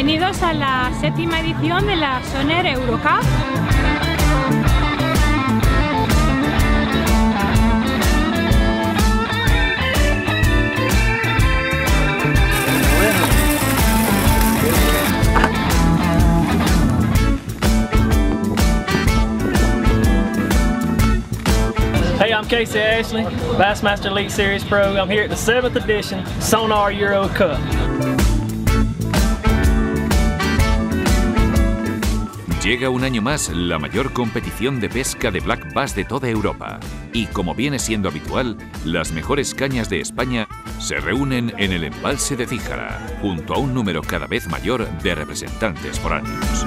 Bienvenidos a la séptima edición de la Soner Eurocup. Hey, I'm Casey Ashley, Bassmaster Elite Series Pro. I'm here at the 7th edition Sonar Euro Cup. Llega un año más la mayor competición de pesca de black bass de toda Europa. Y como viene siendo habitual, las mejores cañas de España se reúnen en el embalse de Cíjara, junto a un número cada vez mayor de representantes foráneos.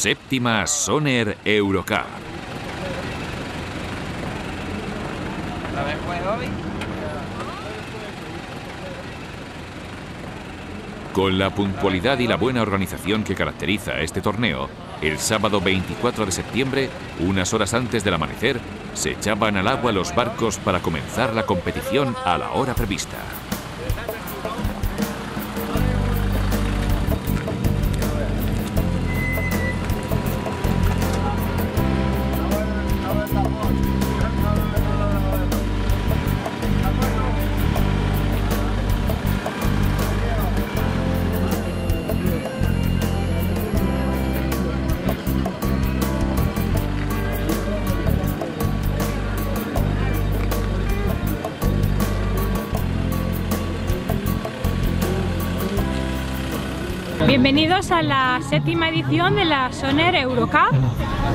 Séptima Soner Eurocup. Con la puntualidad y la buena organización que caracteriza a este torneo, el sábado 24 de septiembre, unas horas antes del amanecer, se echaban al agua los barcos para comenzar la competición a la hora prevista. Bienvenidos a la séptima edición de la Soner Eurocup.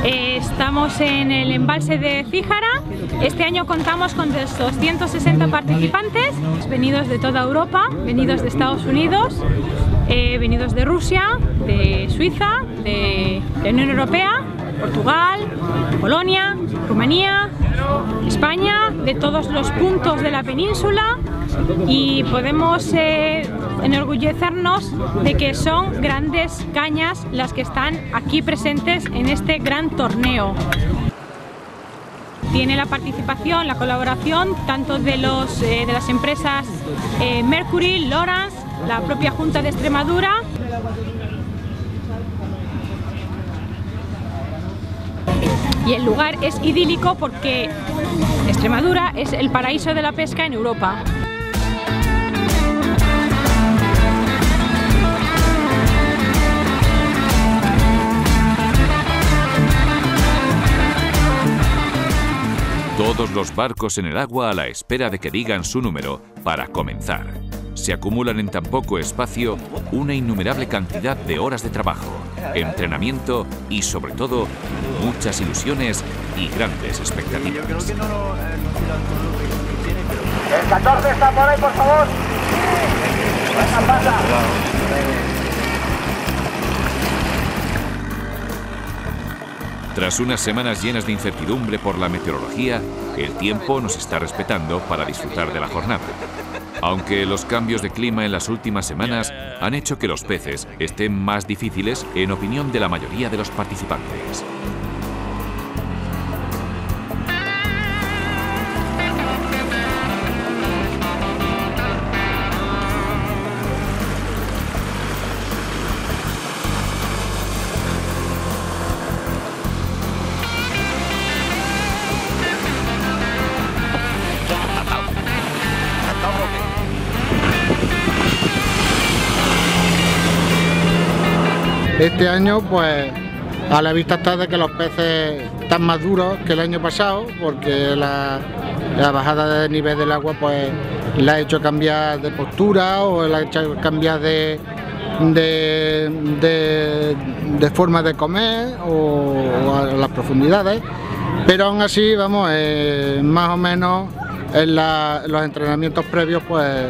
Eh, estamos en el embalse de Cíjara. Este año contamos con 260 participantes, venidos de toda Europa, venidos de Estados Unidos, eh, venidos de Rusia, de Suiza, de la Unión Europea, Portugal, Polonia, Rumanía, España, de todos los puntos de la península y podemos eh, enorgullecernos de que son grandes cañas las que están aquí presentes en este gran torneo. Tiene la participación, la colaboración tanto de, los, eh, de las empresas eh, Mercury, Lawrence, la propia Junta de Extremadura y el lugar es idílico porque Extremadura es el paraíso de la pesca en Europa. Todos los barcos en el agua a la espera de que digan su número para comenzar. Se acumulan en tan poco espacio una innumerable cantidad de horas de trabajo, entrenamiento y sobre todo muchas ilusiones y grandes expectativas. El 14 está por ahí, por favor. Tras unas semanas llenas de incertidumbre por la meteorología, el tiempo nos está respetando para disfrutar de la jornada. Aunque los cambios de clima en las últimas semanas han hecho que los peces estén más difíciles en opinión de la mayoría de los participantes. Pues, a la vista está de que los peces están más duros que el año pasado, porque la, bajada de nivel del agua, pues, la ha hecho cambiar de postura o la ha hecho cambiar de, de, forma de comer o, las profundidades. Pero aún así, vamos, eh, más o menos en los entrenamientos previos, pues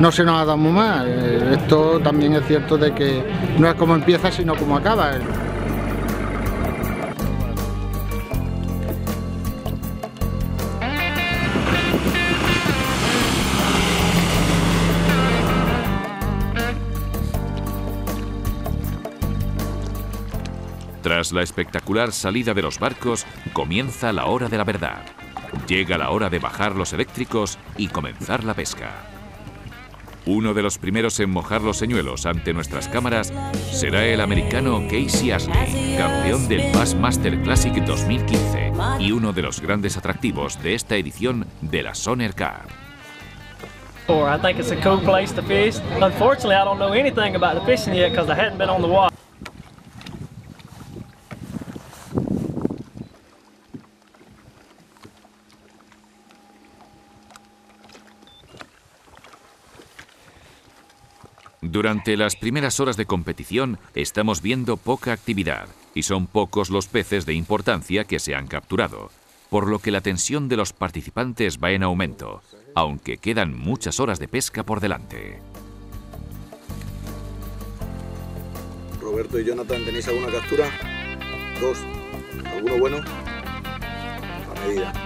no se nos ha dado muy mal. Eh, esto también es cierto de que no es como empieza, sino como acaba. Tras la espectacular salida de los barcos, comienza la hora de la verdad. Llega la hora de bajar los eléctricos y comenzar la pesca. Uno de los primeros en mojar los señuelos ante nuestras cámaras será el americano Casey Ashley, campeón del Bassmaster Classic 2015 y uno de los grandes atractivos de esta edición de la Soner Cup. I think it's a cool place to fish. Unfortunately, I don't know anything about the fishing yet because I hadn't been on the water. Durante las primeras horas de competición estamos viendo poca actividad y son pocos los peces de importancia que se han capturado, por lo que la tensión de los participantes va en aumento, aunque quedan muchas horas de pesca por delante. Roberto y Jonathan, ¿tenéis alguna captura? Dos. ¿Alguno bueno? A medida.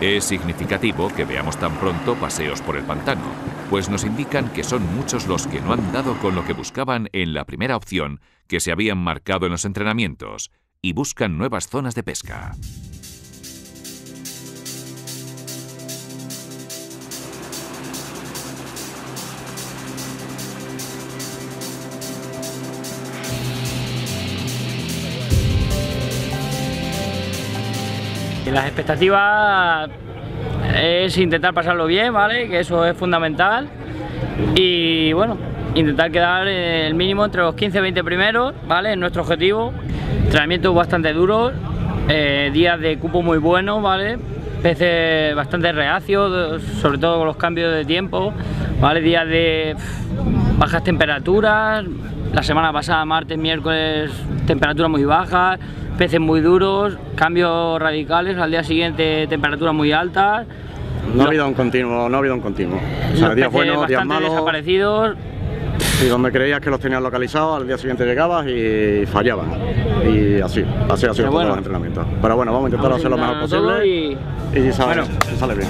Es significativo que veamos tan pronto paseos por el pantano, pues nos indican que son muchos los que no han dado con lo que buscaban en la primera opción que se habían marcado en los entrenamientos y buscan nuevas zonas de pesca. Las expectativas es intentar pasarlo bien, ¿vale? Que eso es fundamental. Y bueno, intentar quedar el mínimo entre los 15-20 primeros, ¿vale? Es nuestro objetivo. Entrenamientos bastante duros, eh, días de cupo muy buenos, ¿vale? Peces bastante reacios, sobre todo con los cambios de tiempo, ¿vale? Días de bajas temperaturas, la semana pasada, martes, miércoles, temperaturas muy bajas, peces muy duros, cambios radicales, al día siguiente temperaturas muy altas. No ha habido un continuo, no ha habido un continuo. O sea, Los días buenos, días malos. desaparecidos. Y donde creías que los tenías localizados, al día siguiente llegabas y fallaban. Y así, así ha sido Pero todos bueno. los entrenamientos. Pero bueno, vamos a intentar Vamos hacer lo mejor posible y- y, sale, Bueno. sale bien.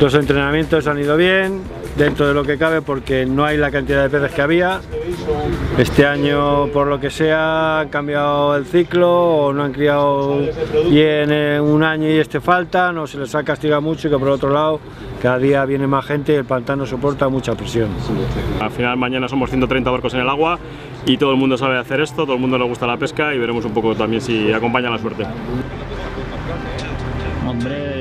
Los entrenamientos han ido bien, dentro de lo que cabe, porque no hay la cantidad de peces que había. Este año, por lo que sea, han cambiado el ciclo o no han criado bien en un año y este falta, no se les ha castigado mucho y que por otro lado, cada día viene más gente y el pantano soporta mucha presión. Al final mañana somos 130 barcos en el agua y todo el mundo sabe hacer esto, todo el mundo le gusta la pesca y veremos un poco también si acompaña la suerte. Hombre.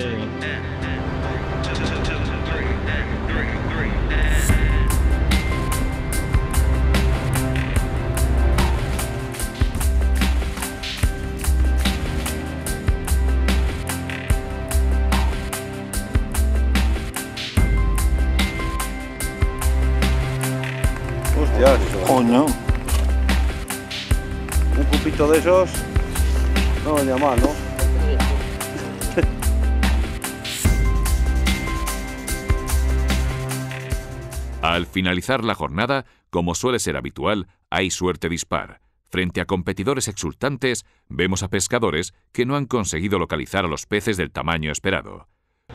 Coño. Un cupito de esos no venía mal, ¿no? Al finalizar la jornada, como suele ser habitual, hay suerte dispar. Frente a competidores exultantes, vemos a pescadores que no han conseguido localizar a los peces del tamaño esperado.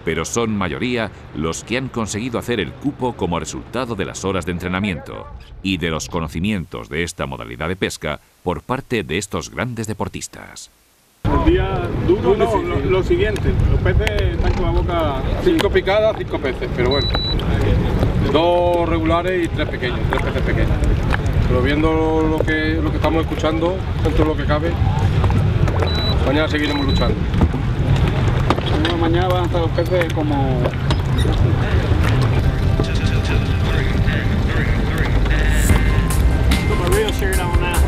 Pero son mayoría los que han conseguido hacer el cupo como resultado de las horas de entrenamiento y de los conocimientos de esta modalidad de pesca por parte de estos grandes deportistas. El día duro, no, lo, lo, siguiente. Los peces están con la boca. Cinco picadas, cinco peces, pero bueno. Dos regulares y tres pequeños, tres peces pequeños. Pero viendo lo que, lo que estamos escuchando, dentro de lo que cabe, mañana seguiremos luchando. Mañana van a estar los peces como Mal,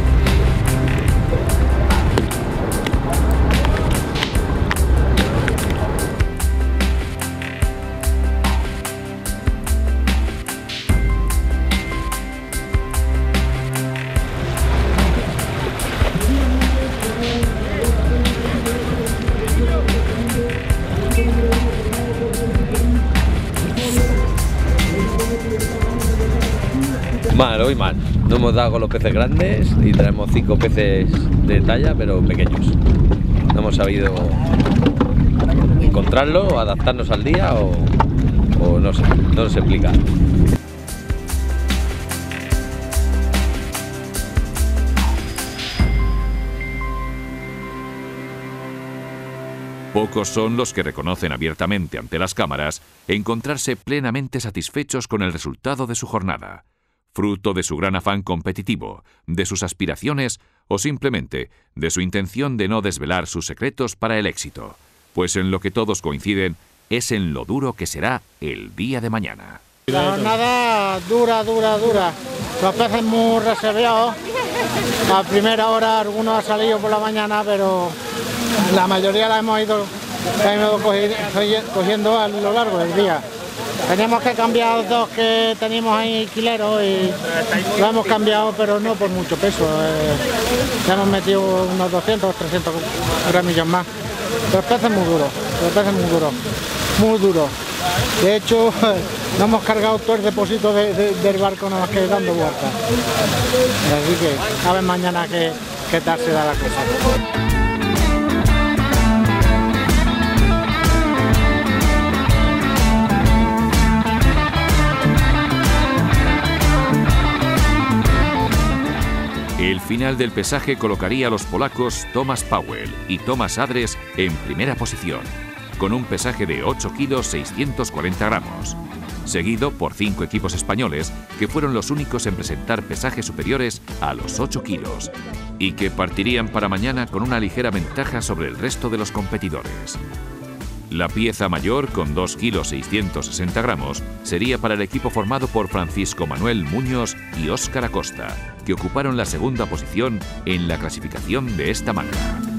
No hemos dado los peces grandes y tenemos cinco peces de talla, pero pequeños. No hemos sabido encontrarlo, adaptarnos al día o, o no sé, no se explica. Pocos son los que reconocen abiertamente ante las cámaras encontrarse plenamente satisfechos con el resultado de su jornada fruto de su gran afán competitivo, de sus aspiraciones o simplemente de su intención de no desvelar sus secretos para el éxito, pues en lo que todos coinciden es en lo duro que será el día de mañana. La jornada dura, dura, dura. Los peces muy reservados. A primera hora algunos han salido por la mañana, pero la mayoría la hemos ido, cogiendo a lo largo del día. Teníamos que cambiar dos que teníamos ahí quileros y lo hemos cambiado, pero no por mucho peso. Eh, ya hemos metido unos 200, 300 gramillos más. Pero el pez es muy duro, el pez es muy duro, muy duro. De hecho, no hemos cargado todo el depósito del barco nada más que dando vueltas. Así que a ver mañana qué, qué tal se da la cosa. El final del pesaje colocaría a los polacos Thomas Powell y Thomas Adres en primera posición, con un pesaje de 8 kilos 640 gramos, seguido por cinco equipos españoles que fueron los únicos en presentar pesajes superiores a los 8 kilos y que partirían para mañana con una ligera ventaja sobre el resto de los competidores. La pieza mayor, con 2 kilos 660 gramos, sería para el equipo formado por Francisco Manuel Muñoz y Óscar Acosta, que ocuparon la segunda posición en la clasificación de esta marca.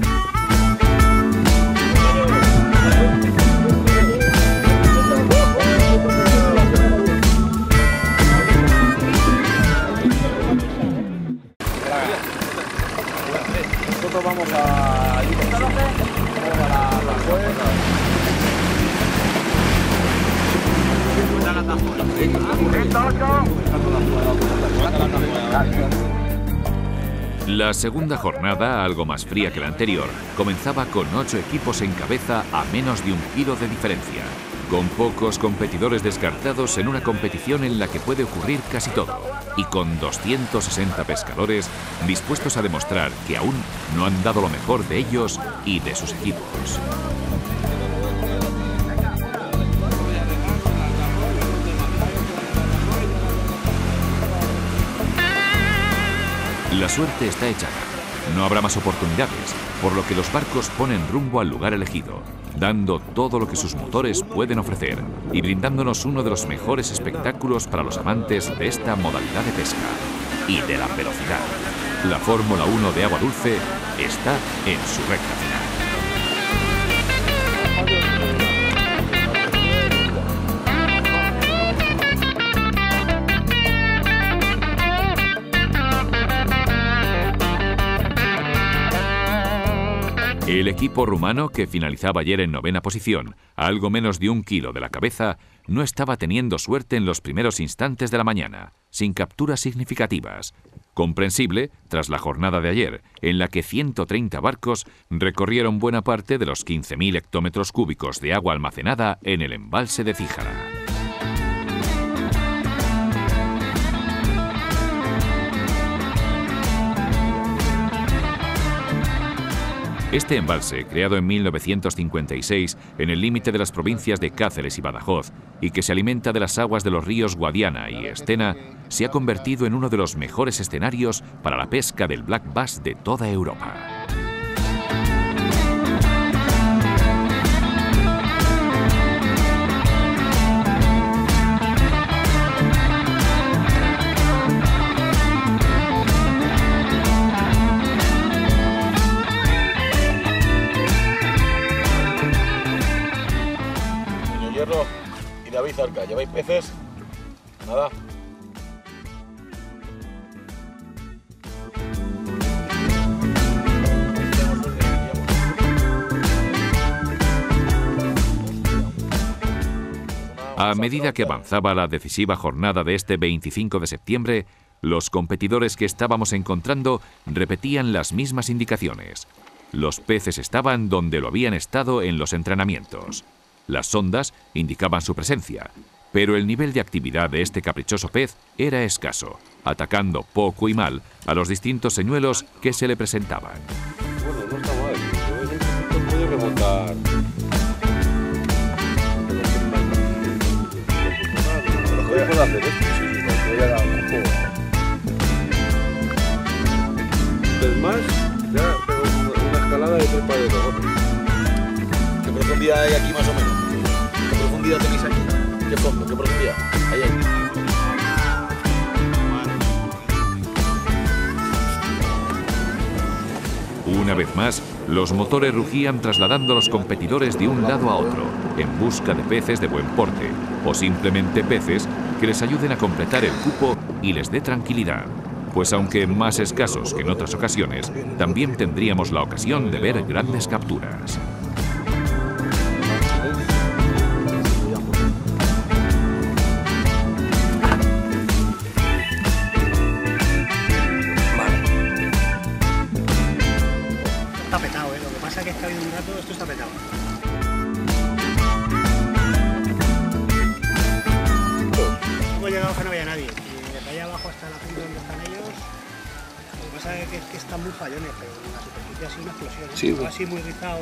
Segunda jornada, algo más fría que la anterior, comenzaba con ocho equipos en cabeza a menos de un kilo de diferencia, con pocos competidores descartados en una competición en la que puede ocurrir casi todo, y con 260 pescadores dispuestos a demostrar que aún no han dado lo mejor de ellos y de sus equipos. La suerte está echada. No habrá más oportunidades, por lo que los barcos ponen rumbo al lugar elegido, dando todo lo que sus motores pueden ofrecer y brindándonos uno de los mejores espectáculos para los amantes de esta modalidad de pesca y de la velocidad. La Fórmula 1 de agua dulce está en su recta final. El equipo rumano, que finalizaba ayer en novena posición, a algo menos de un kilo de la cabeza, no estaba teniendo suerte en los primeros instantes de la mañana, sin capturas significativas. Comprensible tras la jornada de ayer, en la que 130 barcos recorrieron buena parte de los 15.000 hectómetros cúbicos de agua almacenada en el embalse de Cíjara. Este embalse, creado en 1956 en el límite de las provincias de Cáceres y Badajoz, y que se alimenta de las aguas de los ríos Guadiana y Estena, se ha convertido en uno de los mejores escenarios para la pesca del black bass de toda Europa. ¿Lleváis peces? Nada. A medida que avanzaba la decisiva jornada de este 25 de septiembre, los competidores que estábamos encontrando repetían las mismas indicaciones. Los peces estaban donde lo habían estado en los entrenamientos. Las sondas indicaban su presencia, pero el nivel de actividad de este caprichoso pez era escaso, atacando poco y mal a los distintos señuelos que se le presentaban. Bueno, no está mal. Yo remontar. Juego. Del más, ya pego una, escalada de tres de. ¿Qué profundidad hay aquí más o menos? Una vez más, los motores rugían trasladando a los competidores de un lado a otro, en busca de peces de buen porte, o simplemente peces que les ayuden a completar el cupo y les dé tranquilidad. Pues aunque más escasos que en otras ocasiones, también tendríamos la ocasión de ver grandes capturas.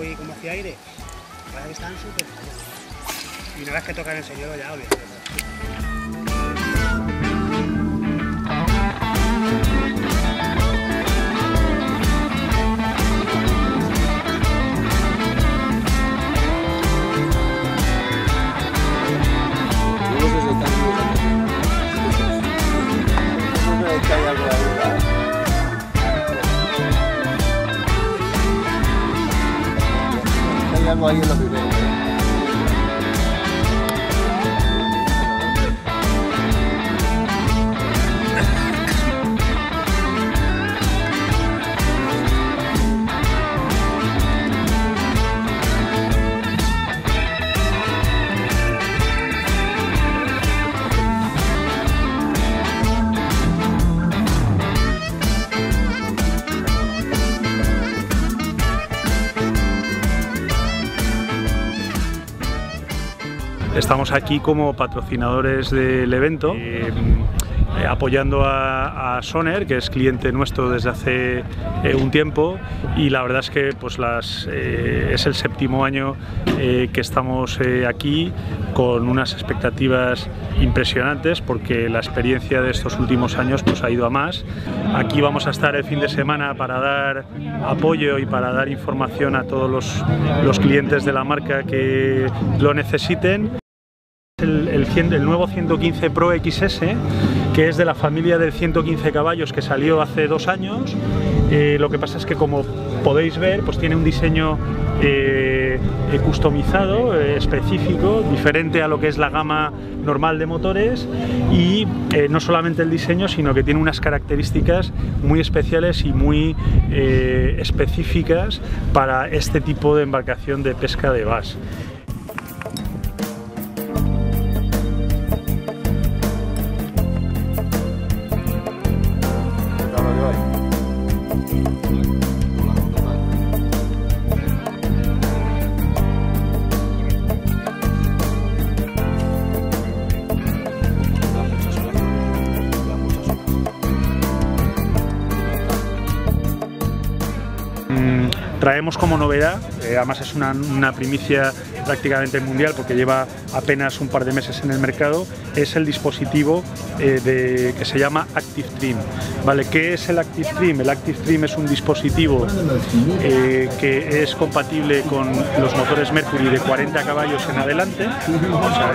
Y como hacía aire. Están súper. Y una vez que tocan el señor ya, olvídate. Estamos aquí como patrocinadores del evento, eh, eh, apoyando a, a Soner, que es cliente nuestro desde hace eh, un tiempo, y la verdad es que pues, las, eh, es el séptimo año eh, que estamos eh, aquí con unas expectativas impresionantes porque la experiencia de estos últimos años pues, ha ido a más. Aquí vamos a estar el fin de semana para dar apoyo y para dar información a todos los, los clientes de la marca que lo necesiten el, nuevo 115 Pro XS, que es de la familia del 115 caballos que salió hace dos años. Eh, lo que pasa es que como podéis ver, pues tiene un diseño eh, customizado, eh, específico, diferente a lo que es la gama normal de motores y no solamente el diseño, sino que tiene unas características muy especiales y muy específicas para este tipo de embarcación de pesca de bass. Traemos como novedad, eh, además es una, primicia prácticamente mundial porque lleva apenas un par de meses en el mercado, es el dispositivo eh, de, que se llama Active Trim. ¿Vale? ¿Qué es el Active Trim? El Active Trim es un dispositivo eh, que es compatible con los motores Mercury de 40 caballos en adelante,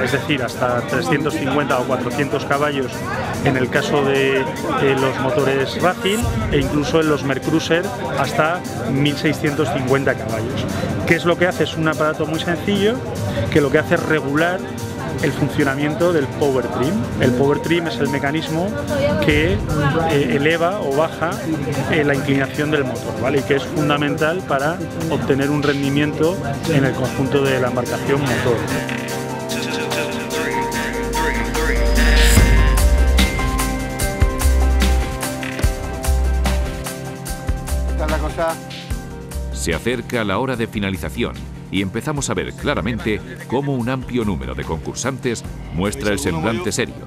es decir, hasta 350 o 400 caballos en el caso de los motores Racing e incluso en los Mercruiser hasta 1650 caballos. ¿Qué es lo que hace? Es un aparato muy sencillo que lo que hace es regular el funcionamiento del power trim. El power trim es el mecanismo que eh, eleva o baja eh, la inclinación del motor, ¿vale? Y que es fundamental para obtener un rendimiento en el conjunto de la embarcación motor. Se acerca la hora de finalización y empezamos a ver claramente cómo un amplio número de concursantes muestra el semblante serio.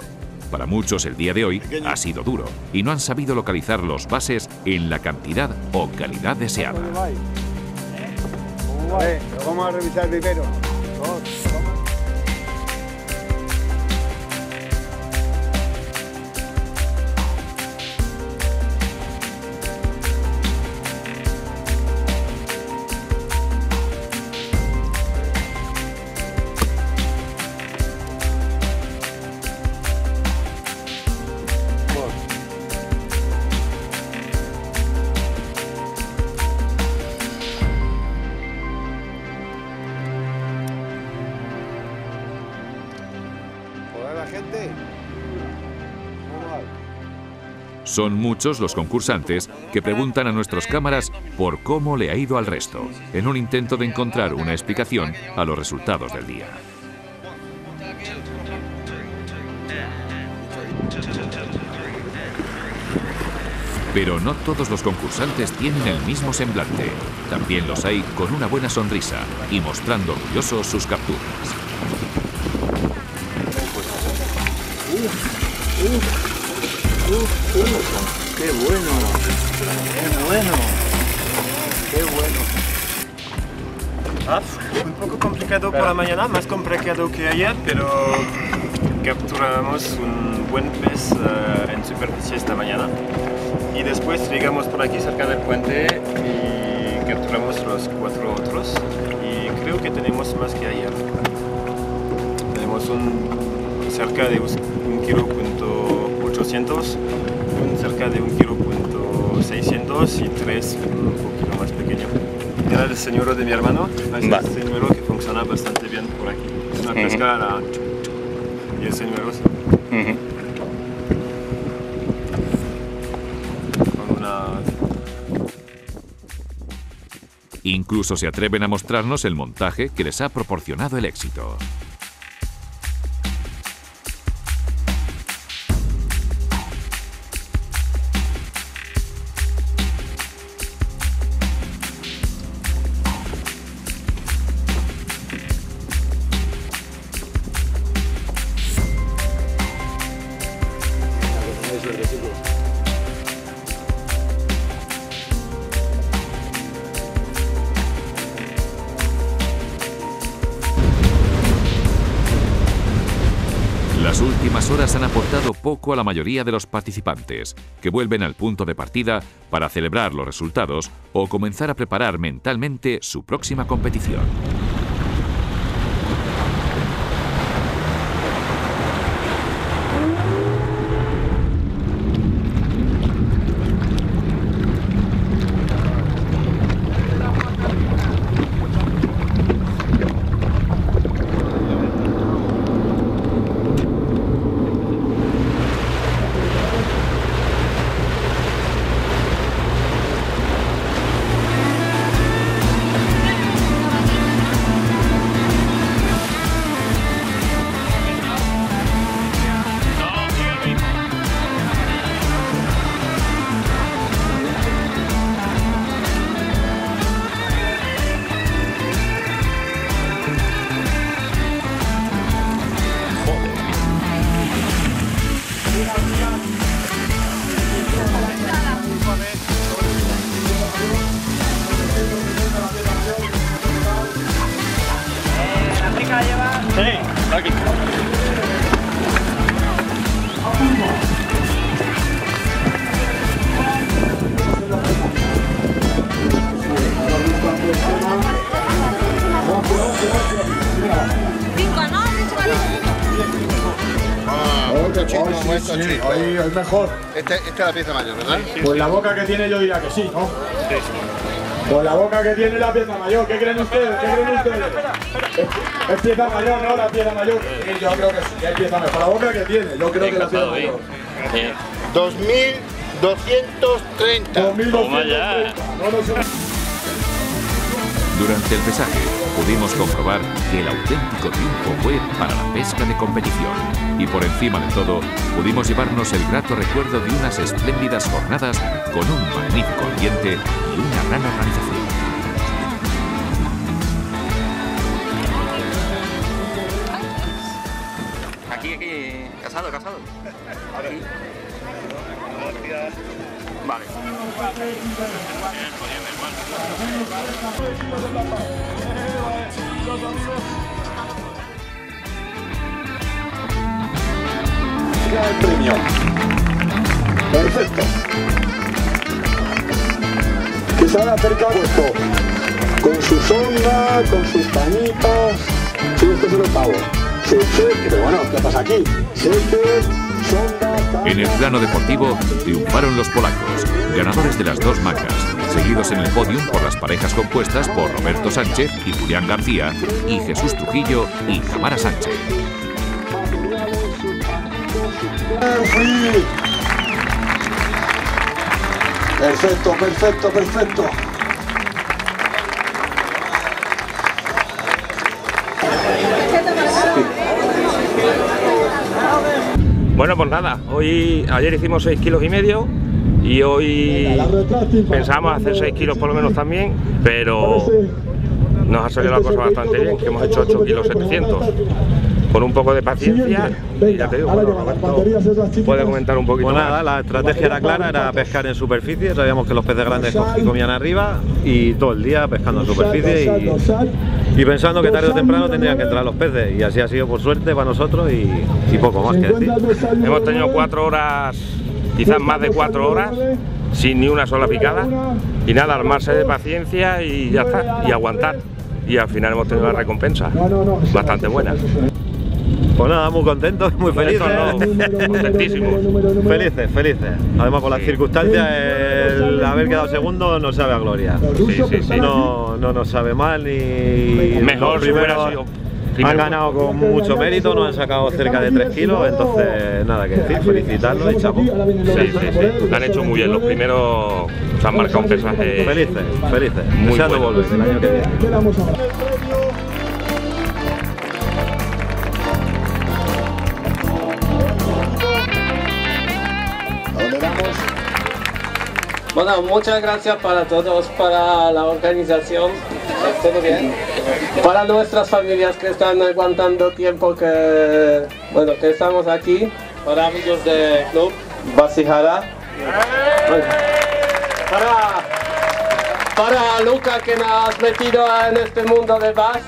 Para muchos el día de hoy ha sido duro y no han sabido localizar los bases en la cantidad o calidad deseada. Vamos a revisar primero. Son muchos los concursantes que preguntan a nuestras cámaras por cómo le ha ido al resto, en un intento de encontrar una explicación a los resultados del día. Pero no todos los concursantes tienen el mismo semblante. También los hay con una buena sonrisa y mostrando orgullosos sus capturas. ¡Qué bueno! ¡Qué bueno! ¡Qué bueno! Ah, un poco complicado por la mañana, más complicado que ayer, pero capturamos un buen pez uh, en superficie esta mañana. Y después llegamos por aquí cerca del puente y capturamos los cuatro otros. Y creo que tenemos más que ayer. Tenemos un cerca de un kilo punto 800, un cerca de un kilo punto 600 y tres un poquito más pequeño. Era el señuelo de mi hermano, es Va. el señuelo que funciona bastante bien por aquí. Es una pesca a la... y el señuelo sí. con una Incluso se atreven a mostrarnos el montaje que les ha proporcionado el éxito. Poco a la mayoría de los participantes, que vuelven al punto de partida para celebrar los resultados o comenzar a preparar mentalmente su próxima competición. Ahí es mejor. Esta es la pieza mayor, ¿verdad? Pues la boca que tiene yo diría que sí, ¿no? Pues la boca que tiene la pieza mayor, ¿qué creen ustedes? ¿Qué creen ustedes? Es, es pieza mayor, ¿no? La pieza mayor. Sí, yo creo que sí, es pieza mayor. La boca que tiene, yo creo que la pieza mayor. 2230. 2230. No, no sé. Durante el pesaje pudimos comprobar que el auténtico triunfo fue para la pesca de competición y por encima de todo pudimos llevarnos el grato recuerdo de unas espléndidas jornadas con un magnífico ambiente y una gran organización. Aquí, aquí, casado, casado. Vale. el premio. Perfecto. Que se haga cerca puesto. Con su sonda, con sus pañitos. Sí, este es el octavo. Sí, sí, pero bueno, ¿qué pasa aquí? Siete, sonda, En el plano deportivo triunfaron los polacos, ganadores de las dos macas, seguidos en el podium por las parejas compuestas por Roberto Sánchez y Julián García y Jesús Trujillo y Tamara Sánchez. Perfecto, perfecto, perfecto. Bueno, pues nada, hoy, ayer hicimos 6 kilos y medio y hoy pensábamos hacer 6 kilos por lo menos también, pero nos ha salido la cosa bastante bien, que hemos hecho 8 kilos 700 con un poco de paciencia y ya te digo, bueno, Roberto puede comentar un poquito Pues más. nada, la estrategia era clara, era pescar en superficie, sabíamos que los peces grandes co- comían arriba y todo el día pescando en superficie y, y pensando que tarde o temprano tendrían que entrar los peces. Y así ha sido por suerte para nosotros y, y poco más que decir. Hemos tenido 4 horas, quizás más de 4 horas, sin ni una sola picada. Y nada, armarse de paciencia y ya está, y aguantar. Y al final hemos tenido la recompensa, bastante buena. Pues nada, muy contentos, muy felices. Contentísimos. Felices, felices. Además con las circunstancias, el haber quedado segundo nos sabe a gloria. Sí, sí, sí. No, no nos sabe mal ni Mejor si hubiera sido Han ganado con mucho mérito, nos han sacado cerca de 3 kilos, entonces nada que decir, felicitarlos y chapo. Sí, sí, sí. Lo han hecho muy bien. Los primeros se han marcado un pesaje. Felices, felices. Muy bueno. volver el año que viene. Bueno, muchas gracias para todos, para la organización. ¿Todo bien? Para nuestras familias que están aguantando tiempo que, bueno, que estamos aquí. Para amigos del club Basijara. Bueno, Para, para Luca que nos has metido en este mundo de Bass.